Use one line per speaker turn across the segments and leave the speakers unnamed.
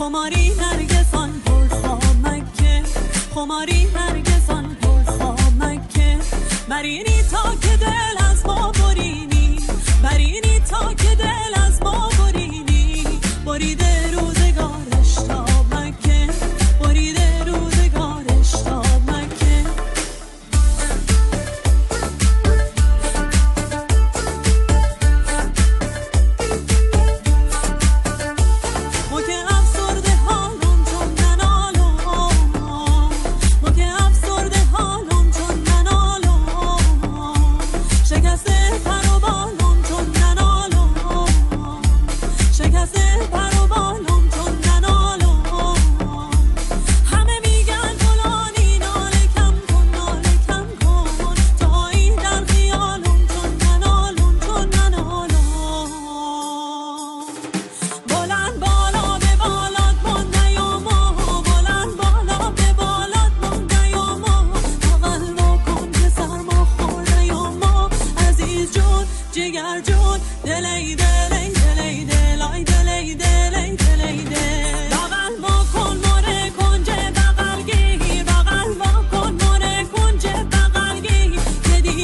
خماری هرگز آن پرسا مکه. خماری هرگز آن پرسا مکه. مرینی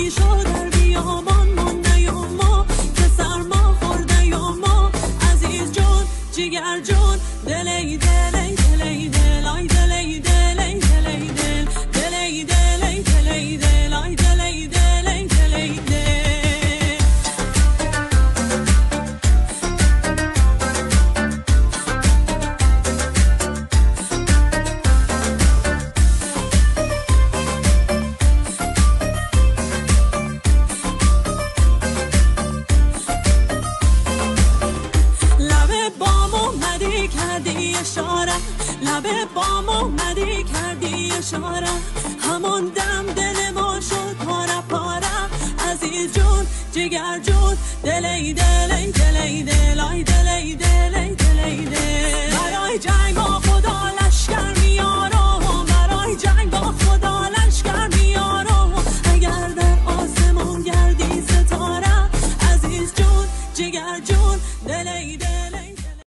你说。اشاره. لبه با اومدی کردی اشاره. همون دم دل ما شد پاره پاره. عزیز جون جگر جون. دلی دلی دلی دلی دلی دلی.